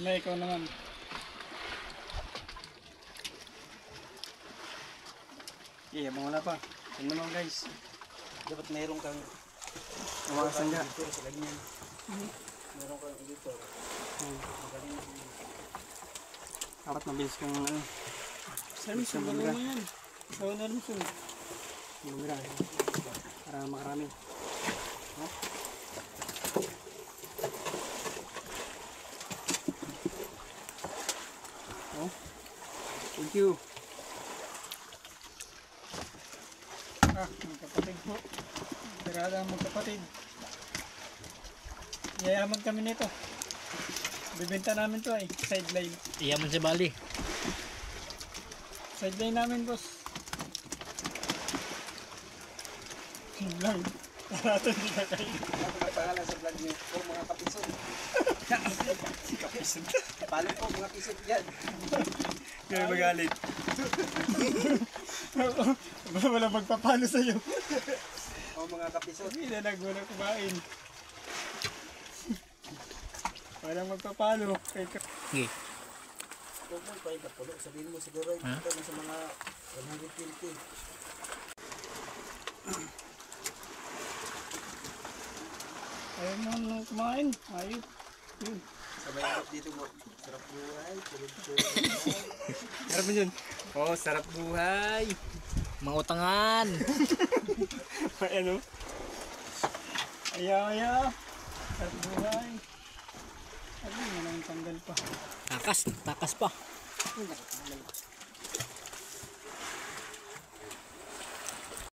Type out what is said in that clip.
May ikaw naman. Yeah, mga wala pa. Yan naman guys. Dapat meron kang Mga sangga. editor sa ganyan. Meron kang editor. Magaling Dapat mabilis kang ano. Saan sa mga mo yan? Sa una rin sa Bumira. Para makarami. Ha? Oh. Thank you. Ah, magkapatid po. Tirada ang magkapatid. Yayaman kami nito. Bibenta namin to ay sideline. Iyaman si Bali. Sideline namin, boss. Yun lang. Parato na kayo. Ano ang pangalan sa vlog niyo? O mga kapisod. Kapisod. Paano po mga pisod yan? Kaya magalit. Wala magpapalo sa'yo. O mga kapisod. Hindi na nagwala kumain. Walang magpapalo. Kay ka. Sige. Huwag mo pa yung Sabihin mo siguro ito na sa mga 120. Ayaw mo nang kumain. Ayun. Yun. Sabay harap dito mo. Sarap buhay. Sarap mo yun. Oh, sarap buhay. Mga utangan. Ay, ano? Ayaw, ayaw. Sarap buhay. Ano nga tanggal pa. Takas. Takas pa. Nakatanggal pa.